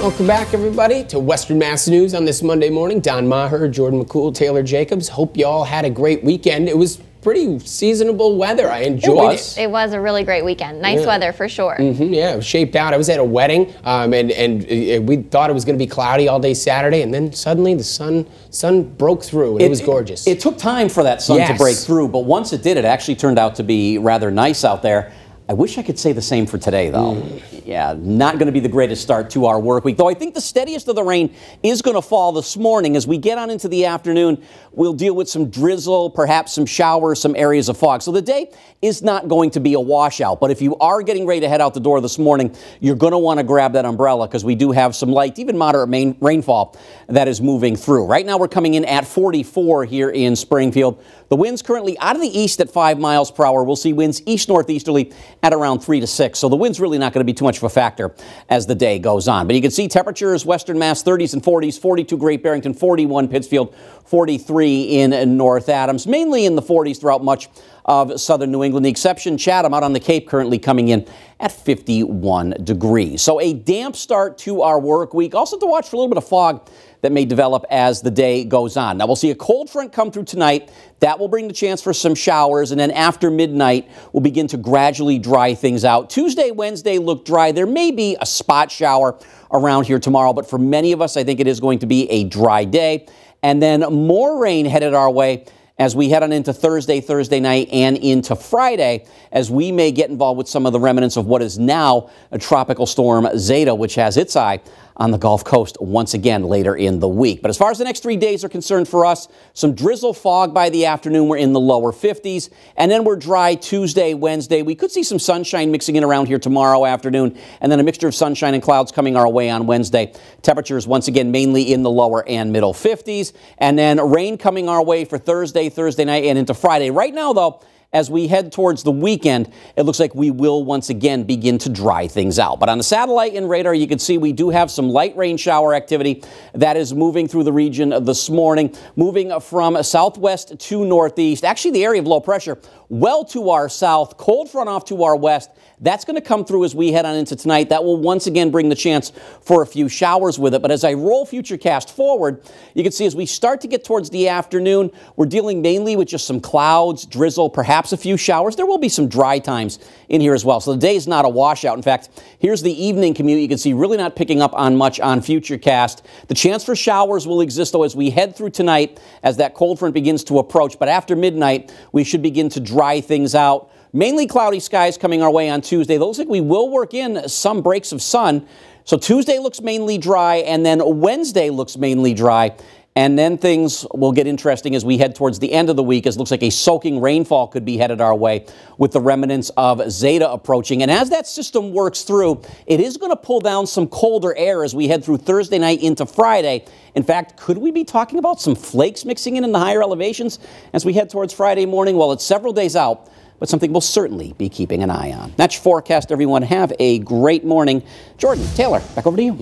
Welcome back, everybody, to Western Mass News on this Monday morning. Don Maher, Jordan McCool, Taylor Jacobs. Hope you all had a great weekend. It was pretty seasonable weather. I enjoyed it. It, it was a really great weekend. Nice Yeah. weather for sure. Mhm, yeah, it was shaped out. I was at a wedding, um, and and uh, we thought it was going to be cloudy all day Saturday, and then suddenly the sun sun broke through, and it, was gorgeous. It, took time for that sun to break through, but once it did, it actually turned out to be rather nice out there. I wish I could say the same for today, though. Mm. Yeah, not going to be the greatest start to our work week. Though I think the steadiest of the rain is going to fall this morning. As we get on into the afternoon, we'll deal with some drizzle, perhaps some showers, some areas of fog. So the day is not going to be a washout. But if you are getting ready to head out the door this morning, you're going to want to grab that umbrella because we do have some light, even moderate rainfall that is moving through. Right now, we're coming in at 44 here in Springfield. The winds currently out of the east at 5 miles per hour. We'll see winds east northeasterly at around 3 to 6. So the wind's really not going to be too much of a factor as the day goes on. But you can see temperatures Western Mass 30s and 40s, 42 Great Barrington, 41 Pittsfield, 43 in North Adams, mainly in the 40s throughout much of southern New England. The exception, Chatham out on the Cape currently coming in at 51 degrees. So a damp start to our work week. Also to watch for a little bit of fog that may develop as the day goes on. Now we'll see a cold front come through tonight. That will bring the chance for some showers, and then after midnight, we'll begin to gradually dry things out. Tuesday, Wednesday look dry. There may be a spot shower around here tomorrow, but for many of us, I think it is going to be a dry day. And then more rain headed our way as we head on into Thursday, Thursday night, and into Friday, as we may get involved with some of the remnants of what is now a tropical storm Zeta, which has its eye on the Gulf Coast once again later in the week. But as far as the next three days are concerned for us, some drizzle fog by the afternoon. We're in the lower 50s. And then we're dry Tuesday, Wednesday. We could see some sunshine mixing in around here tomorrow afternoon. And then a mixture of sunshine and clouds coming our way on Wednesday. Temperatures once again mainly in the lower and middle 50s. And then rain coming our way for Thursday, Thursday night, and into Friday. Right now, though, as we head towards the weekend, it looks like we will once again begin to dry things out. But on the satellite and radar, you can see we do have some light rain shower activity that is moving through the region this morning, moving from southwest to northeast. Actually, the area of low pressure well to our south, cold front off to our west. That's going to come through as we head on into tonight. That will once again bring the chance for a few showers with it. But as I roll Futurecast forward, you can see as we start to get towards the afternoon, we're dealing mainly with just some clouds, drizzle, perhaps a few showers. There will be some dry times in here as well. So the day is not a washout. In fact, here's the evening commute. You can see really not picking up on much on Futurecast. The chance for showers will exist though as we head through tonight as that cold front begins to approach. But after midnight, we should begin to dry things out. Mainly cloudy skies coming our way on Tuesday. Looks like we will work in some breaks of sun. So Tuesday looks mainly dry, and then Wednesday looks mainly dry. And then things will get interesting as we head towards the end of the week, as it looks like a soaking rainfall could be headed our way with the remnants of Zeta approaching. And as that system works through, it is going to pull down some colder air as we head through Thursday night into Friday. In fact, could we be talking about some flakes mixing in in the higher elevations as we head towards Friday morning? Well, it's several days out but something we'll certainly be keeping an eye on. That's your forecast, everyone. Have a great morning. Jordan, Taylor, back over to you.